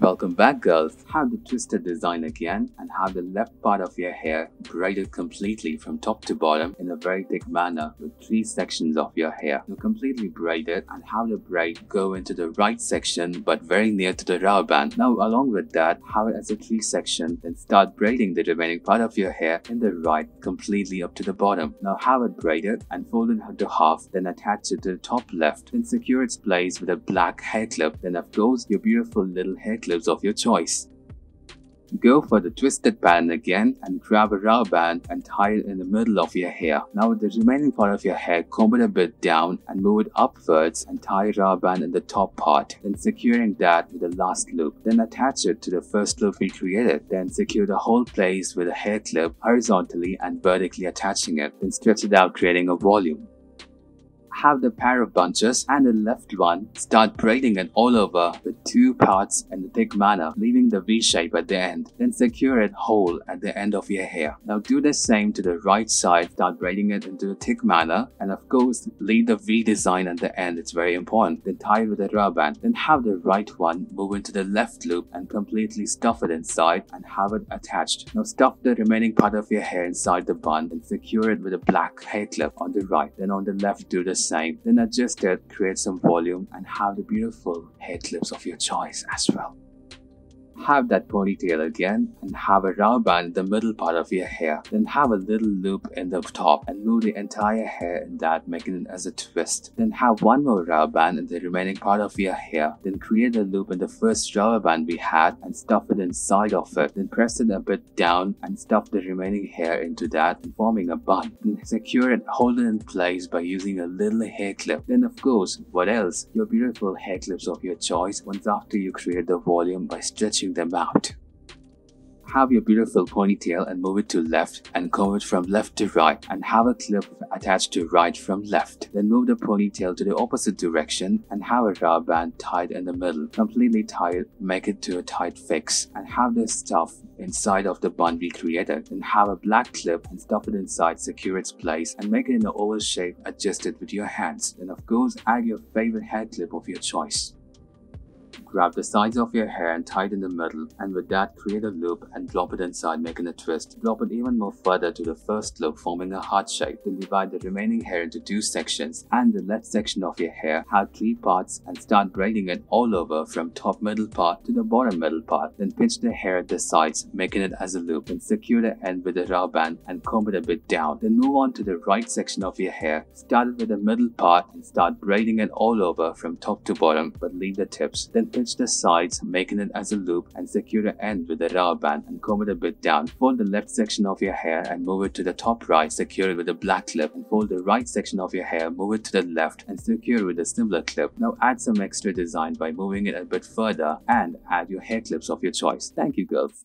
Welcome back girls. Have the twisted design again and have the left part of your hair braided completely from top to bottom in a very thick manner with three sections of your hair. Now completely braid it and have the braid go into the right section but very near to the rubber band. Now along with that, have it as a three section then start braiding the remaining part of your hair in the right completely up to the bottom. Now have it braided and fold it into half then attach it to the top left then secure its place with a black hair clip. Then of course your beautiful little hair clip clips of your choice. Go for the twisted pattern again and grab a rubber band and tie it in the middle of your hair. Now with the remaining part of your hair, comb it a bit down and move it upwards and tie a rubber band in the top part. Then securing that with the last loop. Then attach it to the first loop we created. Then secure the whole place with a hair clip horizontally and vertically attaching it. Then stretch it out creating a volume have the pair of bunches and the left one start braiding it all over with two parts in a thick manner, leaving the V shape at the end. Then secure it whole at the end of your hair. Now do the same to the right side, start braiding it into a thick manner and of course leave the V design at the end, it's very important. Then tie it with a rubber band. Then have the right one move into the left loop and completely stuff it inside and have it attached. Now stuff the remaining part of your hair inside the bun and secure it with a black hair clip on the right. Then on the left do the same. Then adjust it, create some volume and have the beautiful hair clips of your choice as well have that ponytail again and have a rubber band in the middle part of your hair. Then have a little loop in the top and move the entire hair in that making it as a twist. Then have one more rubber band in the remaining part of your hair. Then create a loop in the first rubber band we had and stuff it inside of it. Then press it a bit down and stuff the remaining hair into that forming a bun. Then secure it, hold it in place by using a little hair clip. Then of course, what else? Your beautiful hair clips of your choice once after you create the volume by stretching them out. Have your beautiful ponytail and move it to left and comb it from left to right and have a clip attached to right from left. Then move the ponytail to the opposite direction and have a rubber band tied in the middle. Completely tie it, make it to a tight fix and have the stuff inside of the bun we created. Then have a black clip and stuff it inside, secure its place and make it in an oval shape adjust it with your hands. Then of course add your favorite hair clip of your choice. Grab the sides of your hair and tie it in the middle and with that create a loop and drop it inside making a twist. Drop it even more further to the first loop forming a heart shape. Then divide the remaining hair into two sections and the left section of your hair have three parts and start braiding it all over from top middle part to the bottom middle part. Then pinch the hair at the sides making it as a loop. and secure the end with a rubber band and comb it a bit down. Then move on to the right section of your hair. Start with the middle part and start braiding it all over from top to bottom but leave the tips. Then pinch the sides, making it as a loop and secure the end with a rubber band and comb it a bit down. Fold the left section of your hair and move it to the top right, secure it with a black clip and fold the right section of your hair, move it to the left and secure it with a similar clip. Now add some extra design by moving it a bit further and add your hair clips of your choice. Thank you girls.